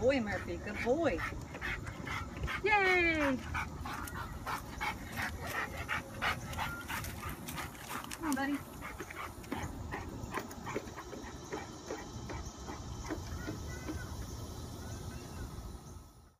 boy, Murphy. Good boy. Yay! Come on, buddy.